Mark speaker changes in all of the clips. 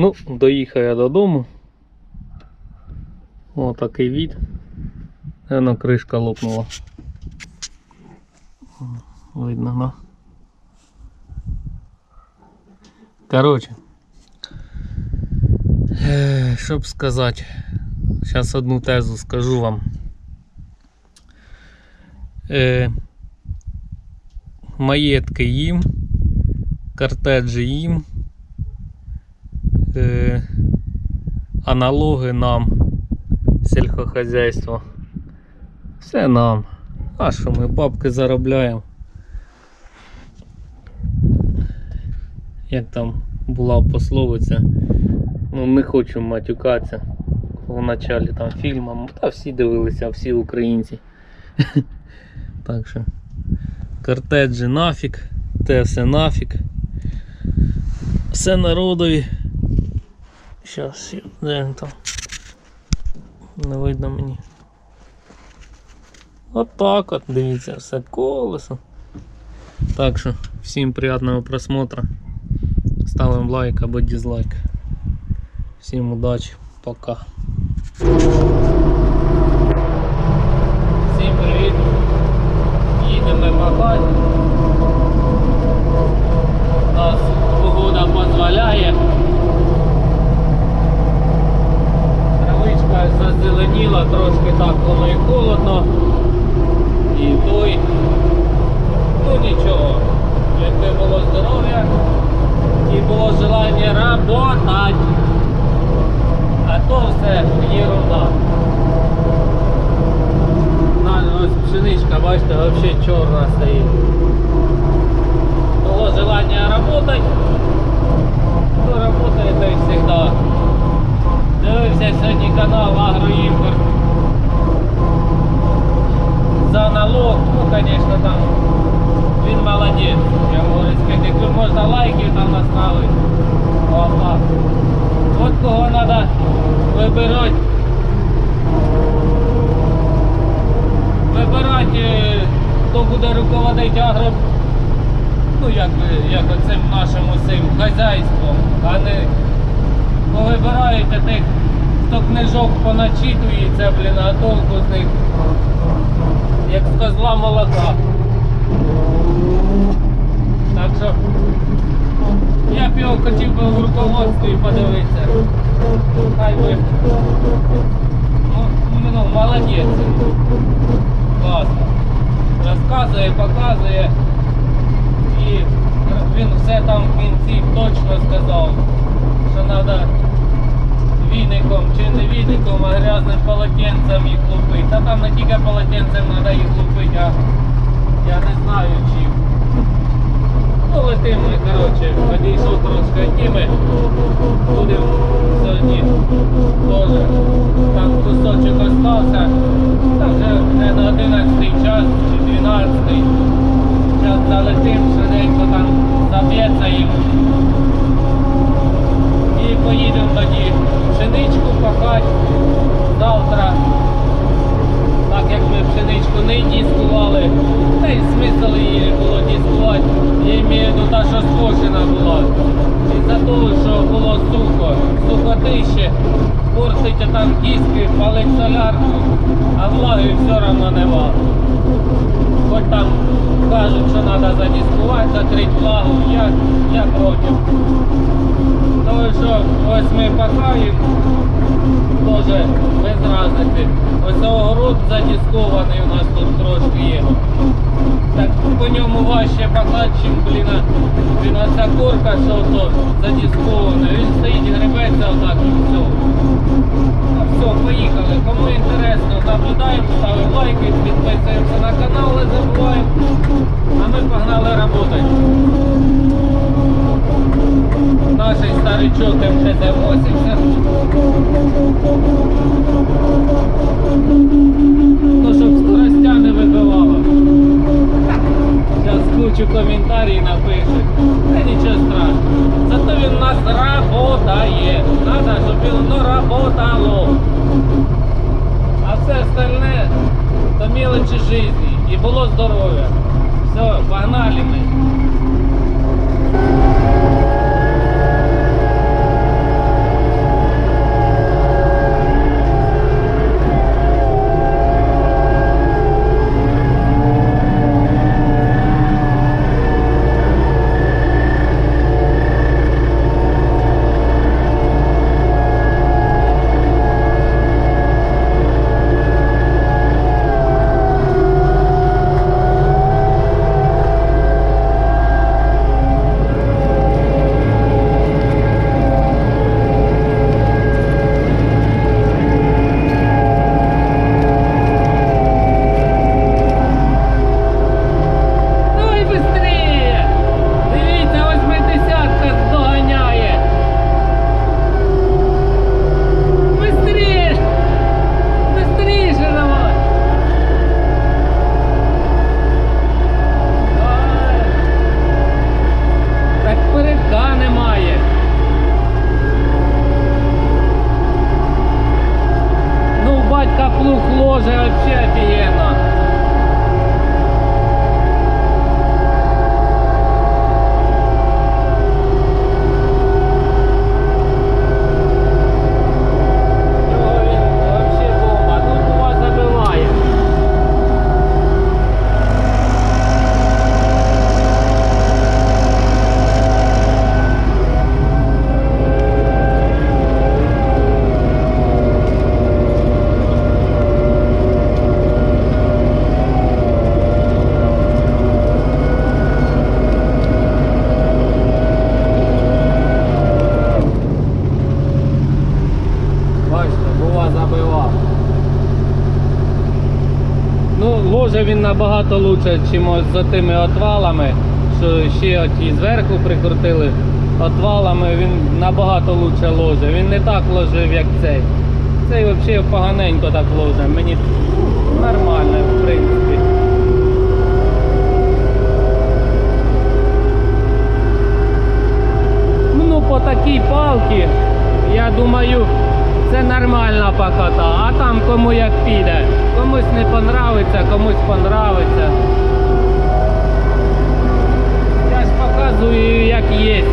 Speaker 1: Ну, доїхав я додому. О, такий від. Воно кришка лопнула. Видно, да? Короче. Е, Що б сказати. Зараз одну тезу скажу вам. Е, маєтки їм, картеджі їм, е, аналоги нам, сільхозхозяйство. Все нам. А що ми бабки заробляємо? Як там була пословиця, ну не хочу матюкатися в началі там фільму, та всі дивилися, всі українці. Так що картеджі нафік, те все нафік. Все народові. Щас, де він там? Не видно мені. От так от, дивіться, все колесо. Так що, всім приятного просмотра. Ставимо лайк або дизлайк. Всім удачі, пока. Всім привіт. Їдемо пахати. Нас погода дозволяє. Зазеленіла, трошки так воно і холодно. І той. Ну нічого. Якби було здоров'я і було желання работать. А то все ерунда. Ось пшеничка, бачите, вообще чорна стоїть. Було желание работать, то работает і всегда. Дивився сьогодні канал Агроімпорт. За налог, ну конечно там він молодець. Я говорю, скільки можна лайків там наставити. Опа. От кого треба вибирати. Вибирати, е, хто буде руководити агро, ну як, би, як оцим нашим усім хазяйством, а не повибираєте тих, хто книжок поначитується, блін, а толку з них, як з козла молока. Так що я б його хотів би в руководстві подивитися. Хай би. Ну, ну, молодець. Класно. Розказує, показує. І він все там в кінці точно сказав, що треба віником чи не віником, а грязним полотенцем їх лупити. Та там не тільки полотенцем треба їх лупити, а я не знаю чим. Ну, летимо ми, коротше, одійшов трошки тіми. Будемо сьогодні теж там кусочок остався. Та вже не на 11 час чи 12. Зараз залетим, швиденько там заб'ється їм. І поїдемо тоді пшеничку пахати завтра. Так як ми пшеничку не дискували, та й смисл її було дискувати. Я маю в та, що скошена була. Із-за того, що було сухо, сухотище, портить там диски, палить солярку, а влаги все одно нема. Хоч там кажуть, що треба задискувати, закрити влагу, я, я проти. Тому що ось ми пахаємо, теж без разниці. Ось огород задіскований у нас тут трошки є. Так по ньому важче пахати, чим, блін, блін, ця корка, що то задіскована. Кучу коментарів напишуть. Та нічого страшного. Зато він у нас работає. Надо, щоб воно работало. А все остальне то мелочі житті. І було здоров'я. Все, погнали ми. Бачите, бува забивав. Ну, ложе він набагато лучше, ніж за тими отвалами, що ще оті зверху прикрутили. Отвалами він набагато краще ложе. Він не так ложив, як цей. Цей взагалі поганенько так ложе. Мені нормально, в принципі. Ну, по такій палці, я думаю це нормальна пахота. А там кому як піде. Комусь не понравиться, комусь понравиться. Я ж показую, як є.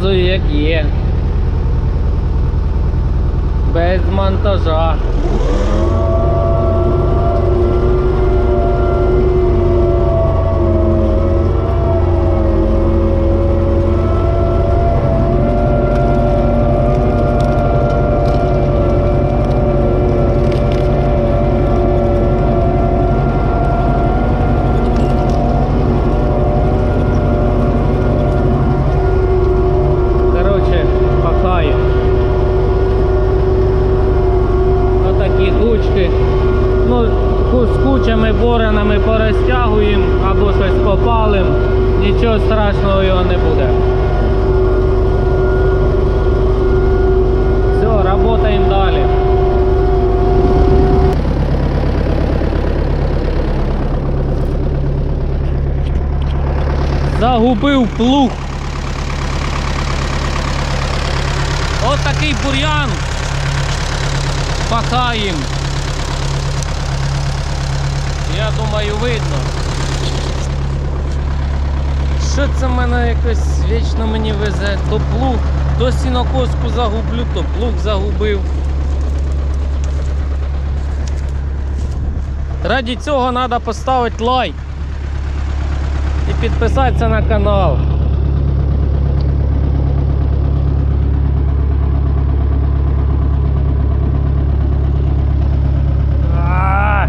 Speaker 1: Показую, як є. Без монтажа. Страшного його не буде. Все, работаємо далі. Загубив плуг. Ось такий бур'ян. Пахаєм. Я думаю, видно. Що це мене якось вічно мені везе? То плуг, то сінокоску загублю, то плуг загубив. Раді цього треба поставити лайк і підписатися на канал. А!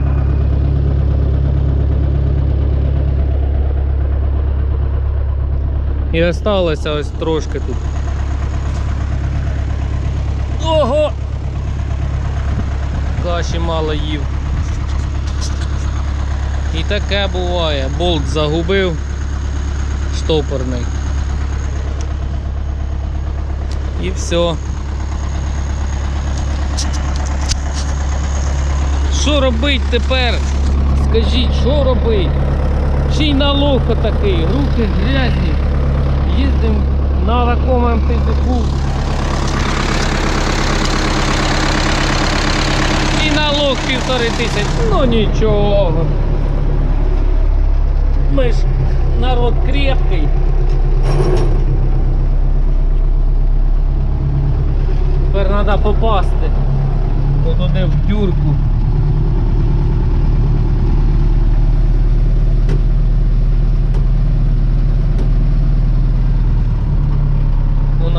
Speaker 1: І осталося ось трошки тут. Ого! Каші мало їв. І таке буває. Болт загубив штопорний. І все. Що робить тепер? Скажіть, що робить? Чий налог такий? Руки грязні. Їздимо на такому МТЗку. І налог півтори тисячі. Ну нічого. Ми ж народ крепкий. Тепер треба попасти. Туди в дюрку.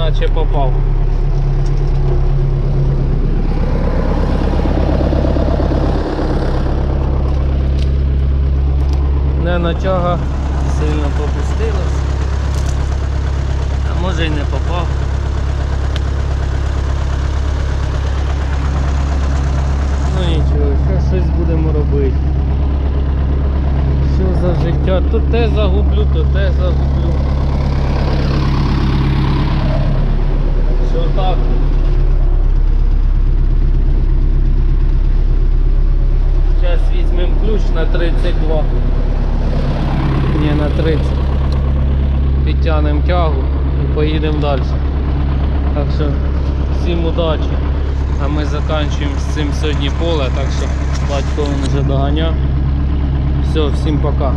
Speaker 1: Наче попав. Не натяга сильно попустилась. А може й не попав. Ну нічого, ще щось будемо робити. Що за життя? То те загублю, то те загублю. Що так? Зараз візьмемо ключ на 32. Ні, на 30. Підтягнемо тягу і поїдемо далі. Так що всім удачі. А ми закінчуємо з цим сьогодні поле, так що батько він вже доганяв. Все, всім пока.